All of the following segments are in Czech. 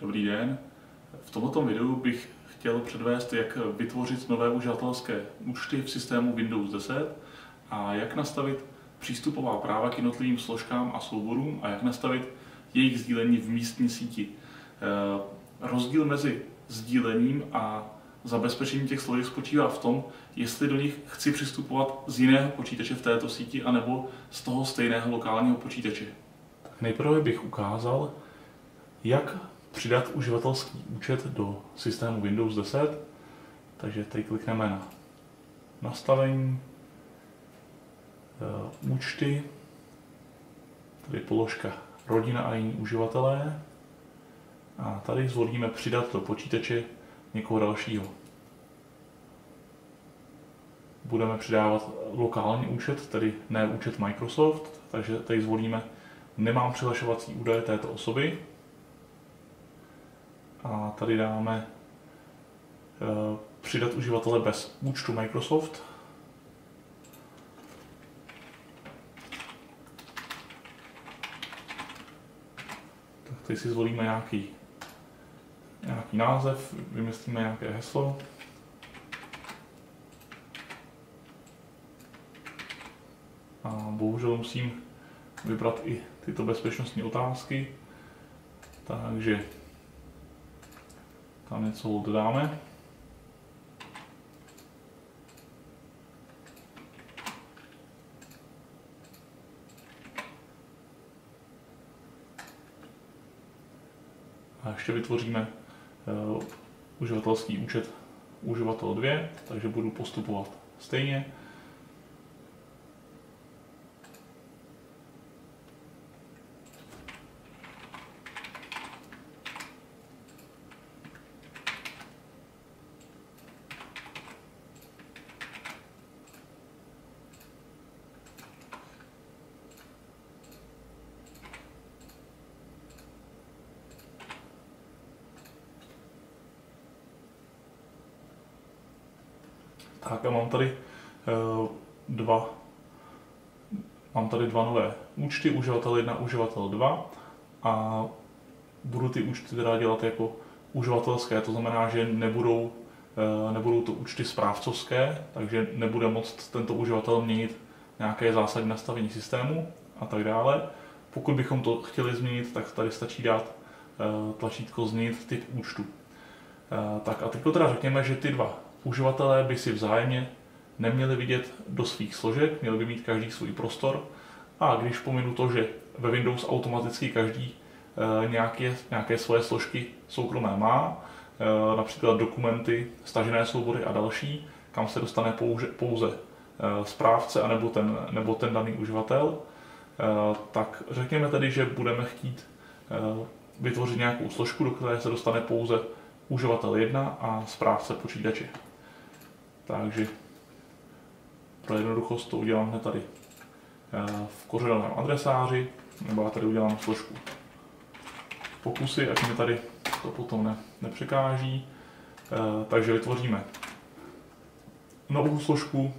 Dobrý den. V tomto videu bych chtěl předvést, jak vytvořit nové uživatelské účty v systému Windows 10 a jak nastavit přístupová práva k jednotlivým složkám a souborům a jak nastavit jejich sdílení v místní síti. Eh, rozdíl mezi sdílením a zabezpečením těch složek spočívá v tom, jestli do nich chci přistupovat z jiného počítače v této síti anebo z toho stejného lokálního počítače. Nejprve bych ukázal, jak přidat uživatelský účet do systému Windows 10. Takže tady klikneme na nastavení, eh, účty, tady položka rodina a jiní uživatelé a tady zvolíme přidat do počítače někoho dalšího. Budeme přidávat lokální účet, tedy ne účet Microsoft, takže tady zvolíme nemám přihlašovací údaje této osoby a tady dáme eh, přidat uživatele bez účtu Microsoft. Tak tady si zvolíme nějaký, nějaký název, vymyslíme nějaké heslo. A bohužel musím vybrat i tyto bezpečnostní otázky. Takže tam něco dodáme. A ještě vytvoříme uh, uživatelský účet uživatel 2, takže budu postupovat stejně. Tak a mám tady uh, dva mám tady dva nové účty, uživatel 1, uživatel 2 a budu ty účty teda dělat jako uživatelské, to znamená, že nebudou, uh, nebudou to účty správcovské, takže nebude moct tento uživatel měnit nějaké zásadní nastavení systému a tak dále. Pokud bychom to chtěli změnit, tak tady stačí dát uh, tlačítko změnit typ účtu. Tak a teď teda řekněme, že ty dva uživatelé by si vzájemně neměli vidět do svých složek, měli by mít každý svůj prostor a když pominu to, že ve Windows automaticky každý e, nějaké, nějaké svoje složky soukromé má, e, například dokumenty, stažené soubory a další, kam se dostane pouze, pouze e, správce anebo ten, nebo ten daný uživatel, tak řekněme tedy, že budeme chtít vytvořit nějakou složku, do které se dostane pouze uživatel 1 a správce počítače. Takže pro jednoduchost to udělám hned tady eh, v kořenovém adresáři, nebo já tady udělám složku pokusy, ať mi tady to potom ne, nepřekáží. Eh, takže vytvoříme novou složku,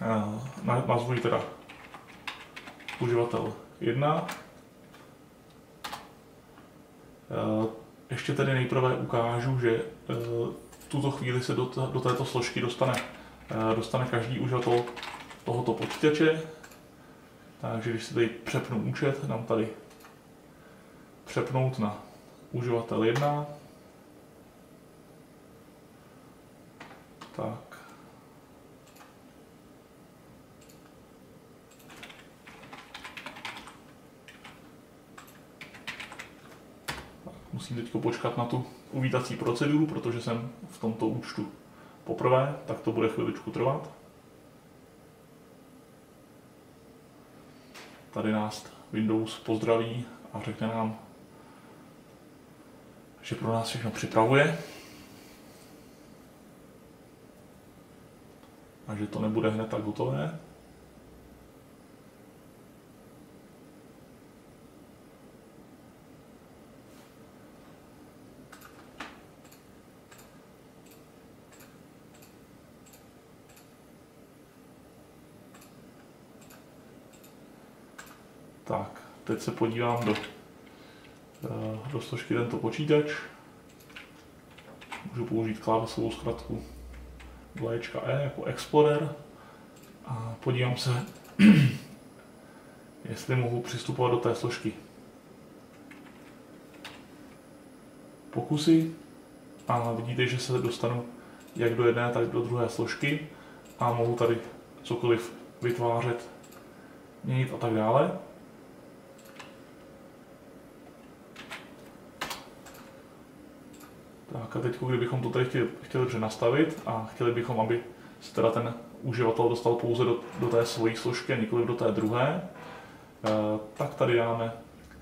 eh, nazvu ji teda uživatel 1. Ještě tedy nejprve ukážu, že tuto chvíli se do, do této složky dostane, eh, dostane každý uživatel tohoto počítače. Takže když si tady přepnu účet, dám tady přepnout na uživatel 1. Tak. Musím teď počkat na tu uvítací proceduru, protože jsem v tomto účtu poprvé, tak to bude chviličku trvat. Tady nás Windows pozdraví a řekne nám, že pro nás všechno připravuje. A že to nebude hned tak hotové. Tak, teď se podívám do, do složky tento počítač. Můžu použít klávesovou zkratku vlaječka E jako Explorer a podívám se, jestli mohu přistupovat do té složky. Pokusy a vidíte, že se dostanu jak do jedné, tak do druhé složky a mohu tady cokoliv vytvářet, měnit a tak dále. Tak a teď, kdybychom to tady chtěli, chtěli přenastavit a chtěli bychom, aby se teda ten uživatel dostal pouze do, do té svojí složky a nikoli do té druhé, eh, tak tady dáme,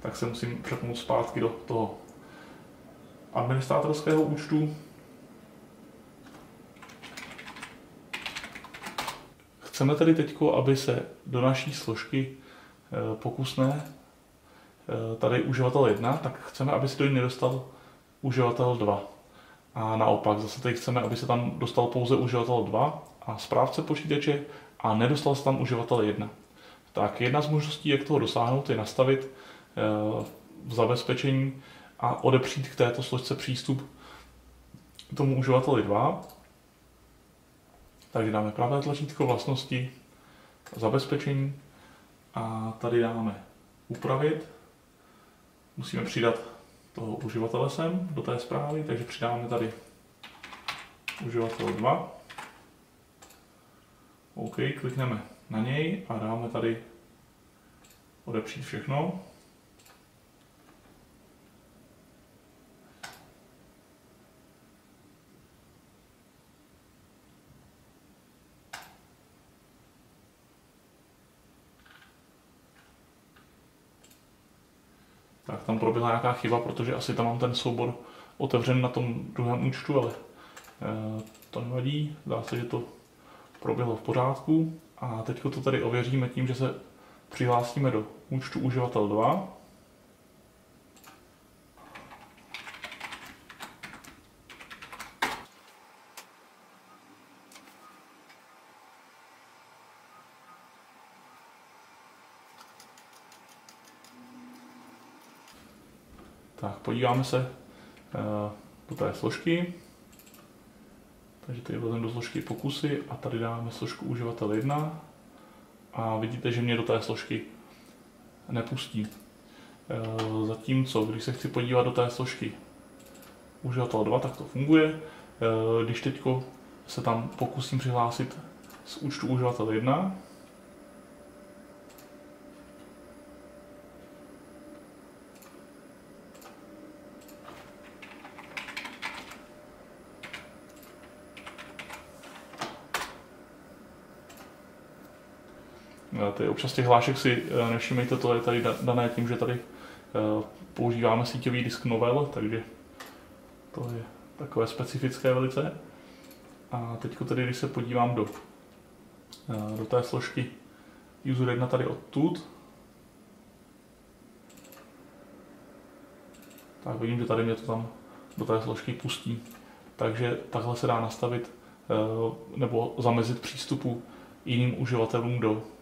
tak se musím přepnout zpátky do toho administrátorského účtu. Chceme tedy teď, aby se do naší složky eh, pokusné eh, tady uživatel 1, tak chceme, aby se do ní nedostal uživatel 2. A naopak, zase teď chceme, aby se tam dostal pouze uživatel 2 a správce počítače a nedostal se tam uživatel 1. Tak jedna z možností, jak toho dosáhnout, je nastavit eh, v zabezpečení a odepřít k této složce přístup tomu uživateli 2. Takže dáme pravé tlačítko vlastnosti, zabezpečení a tady dáme upravit. Musíme přidat toho uživatele sem do té zprávy, takže přidáme tady uživatel 2. OK, klikneme na něj a dáme tady odepřít všechno. Tak tam proběhla nějaká chyba, protože asi tam mám ten soubor otevřen na tom druhém účtu, ale e, to nevadí, zdá se, že to proběhlo v pořádku. A teď to tady ověříme tím, že se přihlásíme do účtu uživatel 2. Tak, podíváme se uh, do té složky. Takže tady vezmeme do složky pokusy a tady dáme složku uživatel 1 a vidíte, že mě do té složky nepustí. Uh, zatímco, když se chci podívat do té složky uživatel 2, tak to funguje. Uh, když teď se tam pokusím přihlásit z účtu uživatel 1, ty občas těch hlášek si eh, nevšimejte, to je tady dané tím, že tady eh, používáme síťový disk Novel, takže to je takové specifické velice. A teď tedy, když se podívám do, do té složky user 1 tady odtud, tak vidím, že tady mě to tam do té složky pustí. Takže takhle se dá nastavit nebo zamezit přístupu jiným uživatelům do Eh,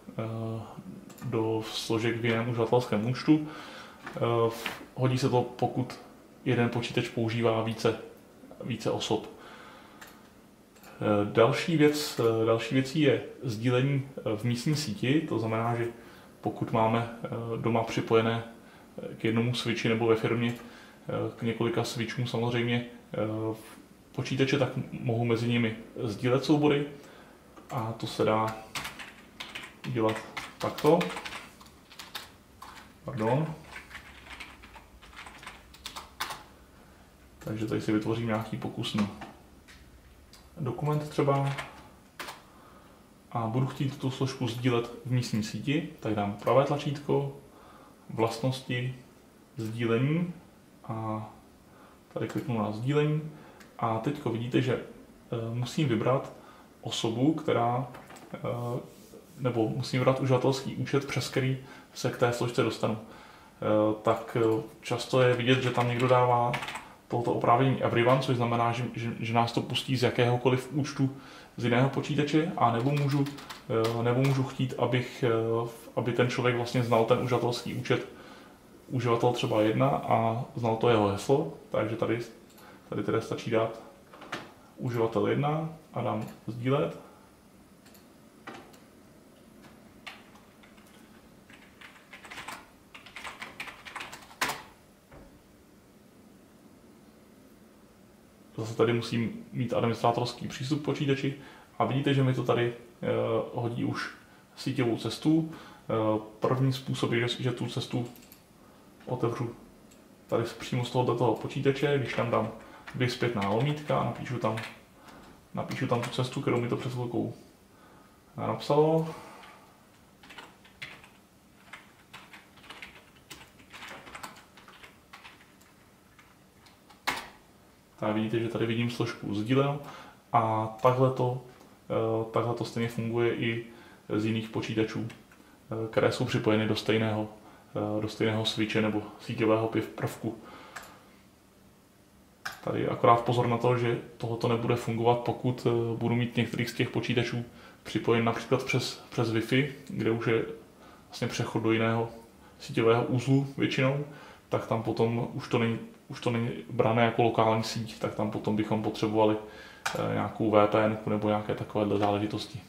do složek v jiném uživatelském účtu. Eh, hodí se to, pokud jeden počítač používá více, více osob. Eh, další věc, další věcí je sdílení v místní síti, to znamená, že pokud máme doma připojené k jednomu switchi nebo ve firmě k několika switchům samozřejmě počítače, tak mohu mezi nimi sdílet soubory a to se dá dělat takto. Pardon. Takže tady si vytvořím nějaký pokusný dokument třeba. A budu chtít tu složku sdílet v místní síti, tak dám pravé tlačítko, vlastnosti, sdílení. A tady kliknu na sdílení. A teď vidíte, že eh, musím vybrat osobu, která eh, nebo musím vybrat uživatelský účet, přes který se k té složce dostanu. Eh, tak eh, často je vidět, že tam někdo dává tohoto oprávnění everyone, což znamená, že, že, že nás to pustí z jakéhokoliv účtu z jiného počítače, a nebo můžu, eh, nebo můžu chtít, abych, aby ten člověk vlastně znal ten uživatelský účet uživatel třeba jedna a znal to jeho heslo, takže tady, tady tedy stačí dát uživatel jedna a dám sdílet. Zase tady musím mít administrátorský přístup k počítači a vidíte, že mi to tady eh, hodí už síťovou cestu. Eh, první způsob je, že tu cestu otevřu tady přímo z tohoto toho počítače, když tam dám dvě zpětná lomítka a napíšu tam, napíšu tam tu cestu, kterou mi to před chvilkou napsalo. Tak vidíte, že tady vidím složku sdíleno a takhle to, eh, takhle to stejně funguje i z jiných počítačů, eh, které jsou připojeny do stejného, eh, do stejného switche nebo síťového prvku. Tady akorát pozor na to, že tohoto nebude fungovat, pokud budu mít některých z těch počítačů připojen například přes, přes Wi-Fi, kde už je vlastně přechod do jiného síťového uzlu většinou, tak tam potom už to není, už to není brané jako lokální síť, tak tam potom bychom potřebovali eh, nějakou VPN nebo nějaké takovéhle záležitosti.